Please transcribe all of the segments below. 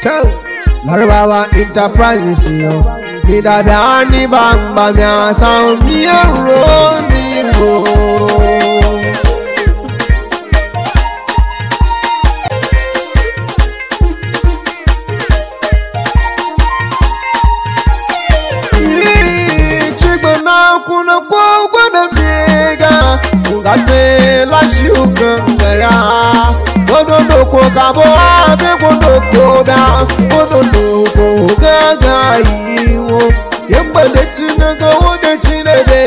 Kyau, Larabawa Enterprise yau. Ni da bayani ban mi a sami yaro mi ro. kuna kwa gwada mega doko kabo ga kódà olologbo gaga iwo yemgbede chineke onye chineke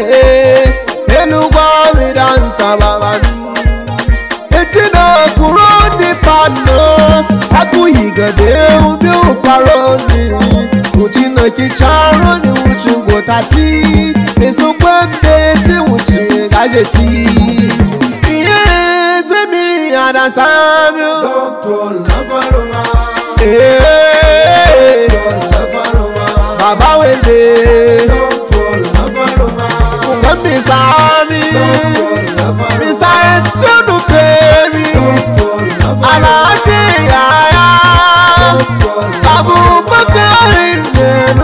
enugwu ọrịra nsabara etina kwuru ndị pano agụghigade ụdị ụkpara ndị chineke chọrọ n'iwu chukwu tati ezokwe mbe ti nwuchi gajeti ihe ezemi adasa mi o. Dr. Labaroma wele. Bàbá wele. Kùnkẹ́ mi sáámi. Mi sáyẹ tí ó dùn kéèmí. Aláàjì yàrá. Bàbá Bọ́kẹ́rì nínú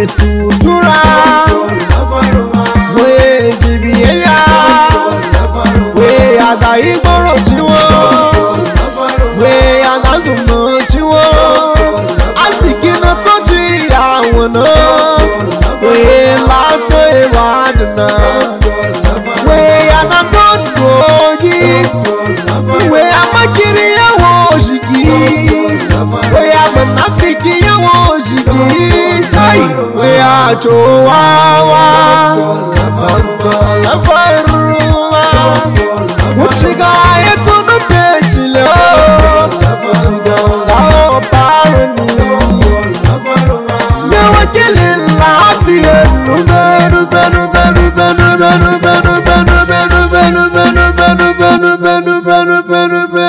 es wato wawa lafar ruwa wuce ga ya tudu pejile lawo farini ya wakilin lafiyar rube rube rube rube rube rube rube rube rube rube rube rube rube rube rube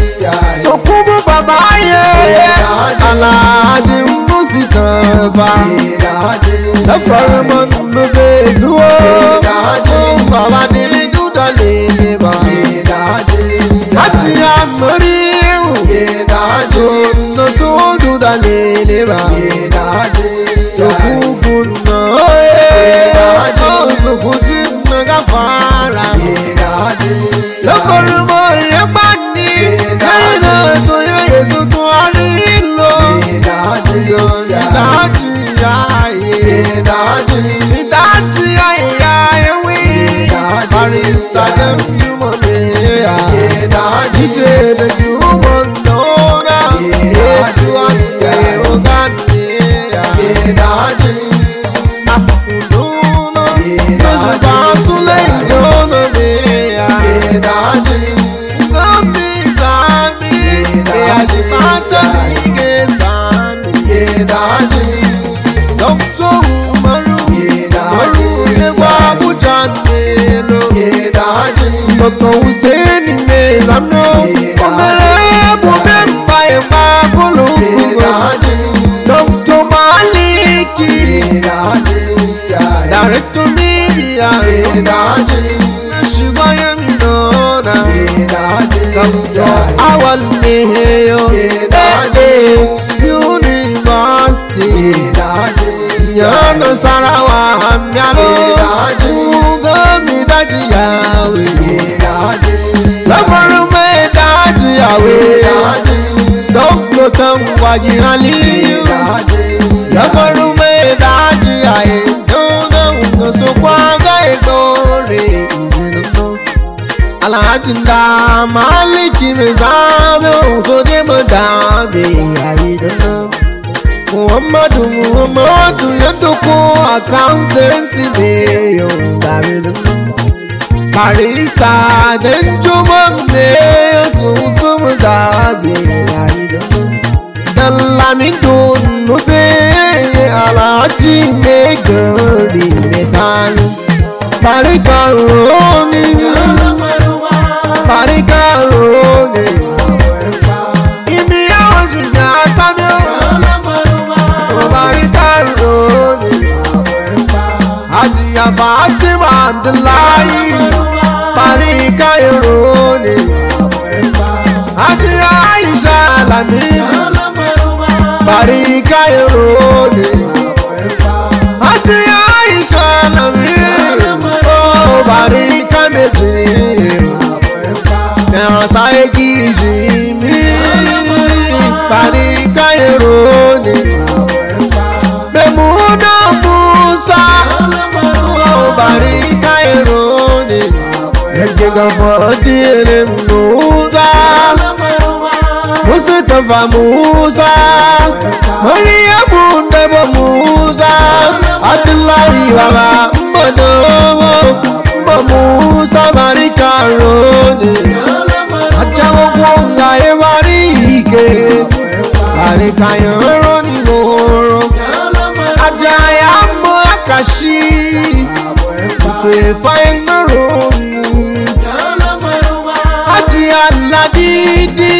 Sokubu bàbá yẹ Alhaji Musi Kanfa. Ẹ fọ̀rọ̀ mọ́. Dr. Hussein Mezano Ọmọlẹ́bùn mẹ́fà ẹ̀fà kólókùnkùn Dr. Maliki Director Media Ṣùgbọ́n yẹn mi nọ́ọ̀nà Dr. Awal Meheyo University Yọ̀ọ́nù Sarawa Amialo dájúyà wèrè lọ́kùnrin mẹ́ dájúyà wèrè dọ́gbò tán wàjì hàn líyù lọ́kùnrin mẹ́ dájúyà èdòdò òsòkò àgọ́ ìgbòrè alhaji da maliki mai zaɓe kudi mu dabe yayi dana muhammadu muhammadu ya duku akawuntanti ne yau zaɓe dana harita don juman ne ya tuntun da berayi da dan lamidon nube alhaji ne gari mai sani farika roni farika roni hajiya fatima abdullahi farika ero ne hajiya aisha alamini farika ero ne hajiya aisha alamini o farika meji ẹ̀rọ sáyé kìí ṣe mí. فضيل موسى مصطفى موسى مريم دب موسى عبد الله بابا مدوم موسى ماركاروني ajáwó fún ayé wa rí ike àríkàyàn rọ́ni lóorùn ajáyà mọ́ àkàṣí ètò ìfọyín gidi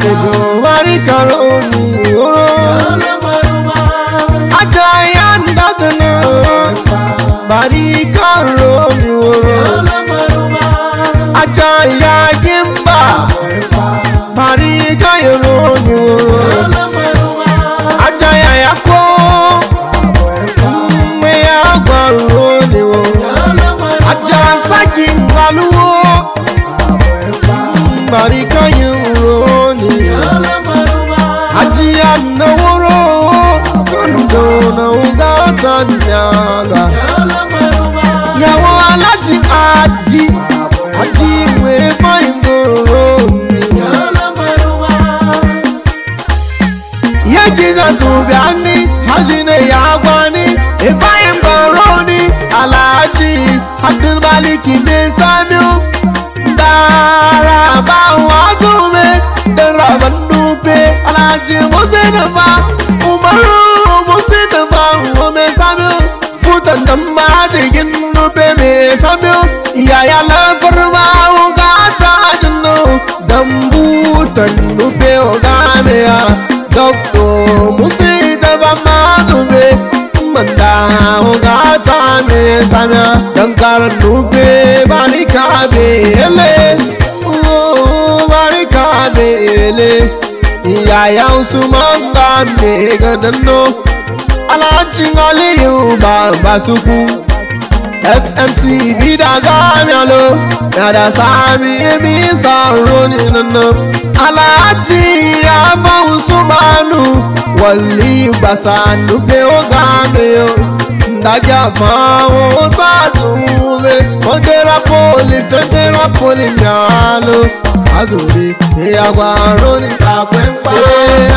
February Karoni Ajaya ndadana Bari Karoni Ajaya Jimba Bari Karoni Ajaya Yako Mwe Agwaro ọ̀dùnyàlá. Ìyàwó alájí àjí àjí ìwé fáyìngò mi. Yéjì náà tún bí a ní, àjí ni ìyá gbọ́ ní. Ìfáyìngò rò ní alájí Abdulmalik ní Samiu. Dára bá wọn gúnmi, dẹ̀rọ̀ bá nùpé alájí Mùsílùmá, Umaru Mùsílùmá. damma da ginnu be me samu ya ya la farma o ga ta jinnu dambu tannu be o ga me ya dokto musi da ba ma du be manda o ga ta me samu dan kar nu be bani ka be le o bani ka be ele ya ya usman ga me ga danno Alhaji Aliyu Baba Suku FMC bi da gami alo na da sami mi saro ni nana Alhaji ya fa usmanu wali gbasa nupe o gami yo tajà fáwọn ó tó àtúnwé wọ́n dé rápòlì fẹ́ dé rápòlì mìíràn àtúnwé ìyàgbà rónì tàpẹ́ ń pa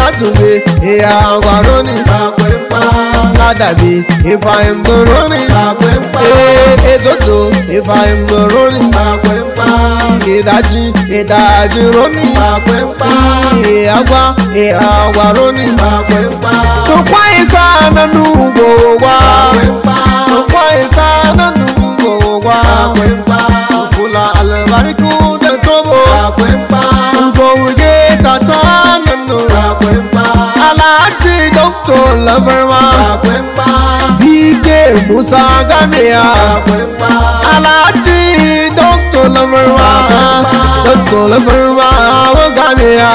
àtúnwé ìyàgbà rónì tàpẹ́ ń pa ládàbí ìfàyẹ̀mbò rónì tàpẹ́ ń pa ètòtò ìfàyẹ̀mbò rónì tàpẹ́ ń pa ìdájí ìdájí rómi. Màpẹ́ ń pa. Ìyàgbá ìyàwá rómi. Màpẹ́ ń pa. Sọ̀pọ̀ ìsá nánú gbòòwò wá. Màpẹ́ ń pa. Sọ̀pọ̀ ìsá nánú gbòòwò wá. Màpẹ́ ń pa. Òkúla àlùbáríkú tẹ̀ tó bò. Màpẹ́ ń pa. Ògbòwò yé tàtà nánú. Màpẹ́ ń pa. Ô ce doctor labarma bk musa gamiya alhaji doctor labarma doctor labarma wa gamiya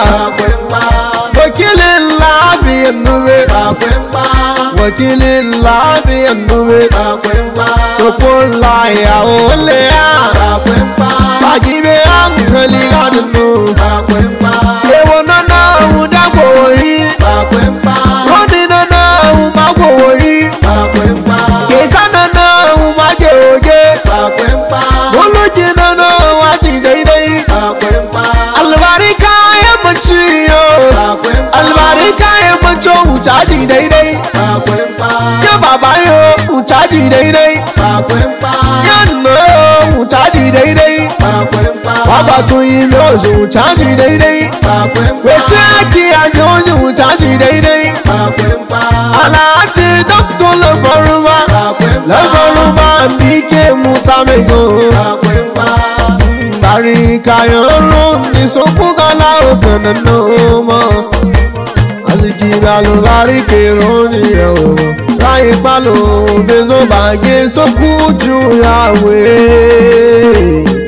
wakilin lafiyan nube wakilin lafiyan nube sokon laya ole ya fagibe hankali ya dinnu uchaji daidai ya baba yo uchaji daidai ya nna uchaji daidai baba sun yi miyozu uchaji daidai wace ake ajiyozu uchaji daidai alhaji doktor labaruba labaruba bike musa mego tari kayan ro ni sokuka la oganan na omo Alikira lo lari kero ni ẹ o. Láyé palo, bezo bàjẹ́ sókú ju ìyàwó.